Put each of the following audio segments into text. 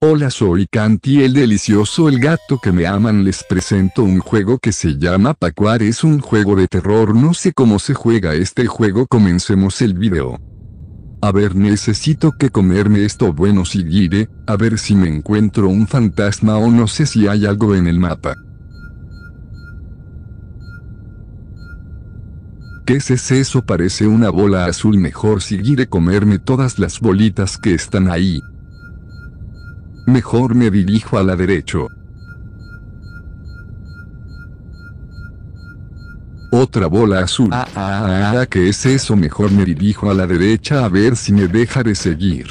Hola soy Canti el delicioso el gato que me aman les presento un juego que se llama Pacuar es un juego de terror no sé cómo se juega este juego comencemos el video. A ver necesito que comerme esto bueno seguiré, a ver si me encuentro un fantasma o no sé si hay algo en el mapa. ¿Qué es eso? Parece una bola azul mejor seguiré comerme todas las bolitas que están ahí. Mejor me dirijo a la derecha. Otra bola azul. Ah, ah, ah, ah, ¿qué es eso? Mejor me dirijo a la derecha a ver si me deja de seguir.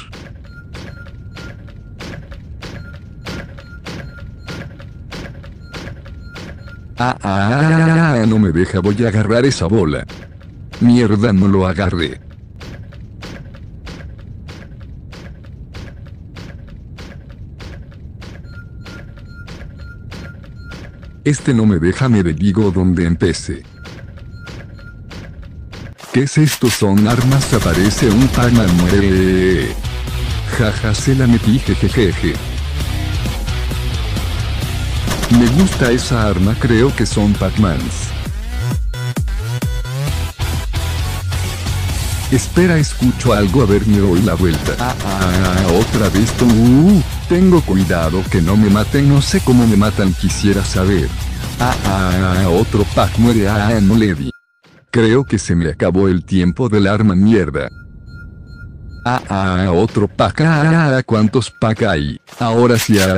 Ah, ah, ah, no me deja, voy a agarrar esa bola. Mierda, no lo agarré. Este no me deja me digo donde empecé. ¿Qué es esto? Son armas aparece un Pac-Man muere. Jaja se la metí jejejeje. Me gusta esa arma creo que son Pac-Mans. Espera, escucho algo, a ver, me doy la vuelta. Ah, ah, ah otra vez tú. Uh, tengo cuidado que no me maten, no sé cómo me matan, quisiera saber. Ah, ah, ah, otro pack muere, ah, ah, no le di. Creo que se me acabó el tiempo del arma mierda. Ah, ah, otro pack, ah, ah, ah ¿cuántos pack hay? Ahora sí, ah,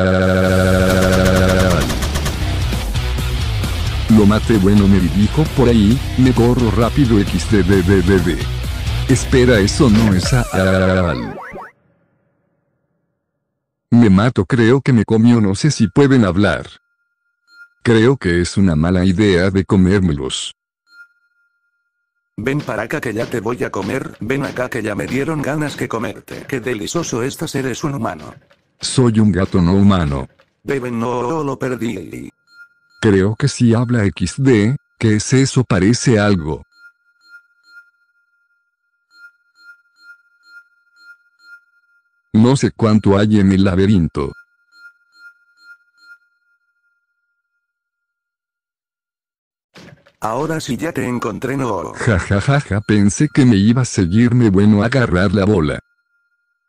Lo maté, bueno, me dirijo por ahí, me corro rápido xdddd. Espera, eso no es al. Me mato, creo que me comió, no sé si pueden hablar. Creo que es una mala idea de comérmelos. Ven para acá que ya te voy a comer, ven acá que ya me dieron ganas que comerte. Qué delicioso estás, eres un humano. Soy un gato no humano. Beben no, lo perdí. Creo que si habla XD, ¿qué es eso? Parece algo. No sé cuánto hay en el laberinto. Ahora sí ya te encontré no. Ja ja ja ja pensé que me iba a seguirme bueno agarrar la bola.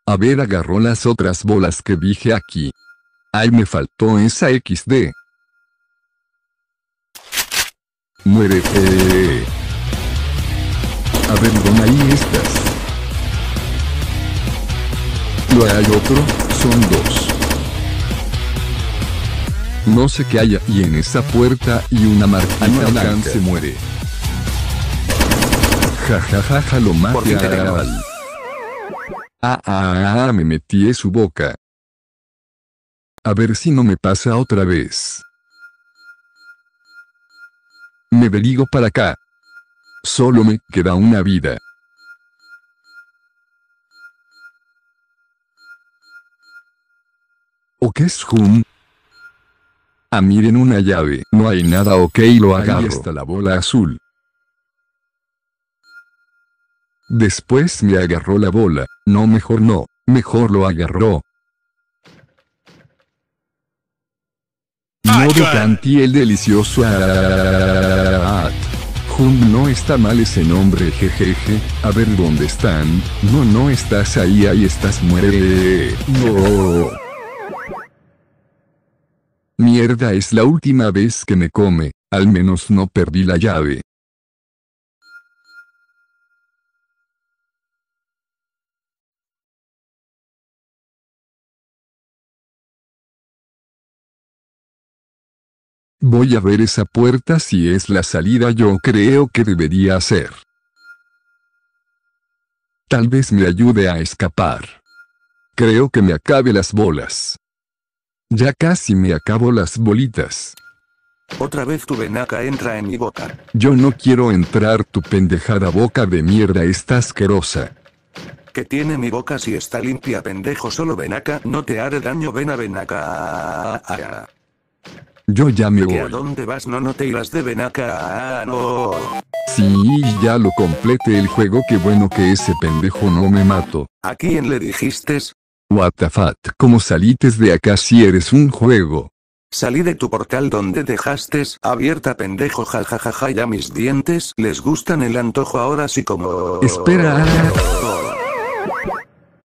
A ver agarró las otras bolas que dije aquí. Ay me faltó esa XD. Muérete. A ver ¿dónde ahí estás? ¿Lo hay otro? Son dos. No sé qué hay y en esa puerta y una marquita blanca se muere. Ja ja ja ja lo maté a Ah ah ah me metí en su boca. A ver si no me pasa otra vez. Me dirigo para acá. Solo me queda una vida. ¿O qué es Hum? Ah miren una llave. No hay nada ok lo agarro. Ahí está la bola azul. Después me agarró la bola. No mejor no. Mejor lo agarró. Modo Canti el delicioso. Hum no está mal ese nombre jejeje. A ver dónde están. No no estás ahí ahí estás muere. No. Mierda es la última vez que me come, al menos no perdí la llave. Voy a ver esa puerta si es la salida yo creo que debería ser. Tal vez me ayude a escapar. Creo que me acabe las bolas. Ya casi me acabo las bolitas. Otra vez tu venaca entra en mi boca. Yo no quiero entrar tu pendejada boca de mierda está asquerosa. ¿Qué tiene mi boca si está limpia pendejo solo venaca? No te haré daño ven a venaca. Yo ya me voy. ¿A dónde vas? No, no te irás de venaca. no. Sí, ya lo complete el juego. Qué bueno que ese pendejo no me mato. ¿A quién le dijiste? What the fuck, ¿cómo salites de acá si eres un juego? Salí de tu portal donde dejaste abierta pendejo jajajaja ya mis dientes les gustan el antojo ahora sí como... Espera.